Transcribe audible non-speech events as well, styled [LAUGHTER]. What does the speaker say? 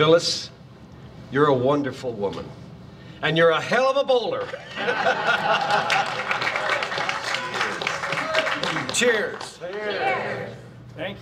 Phyllis, you're a wonderful woman. And you're a hell of a bowler. [LAUGHS] Cheers. Thank you.